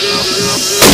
Yeah.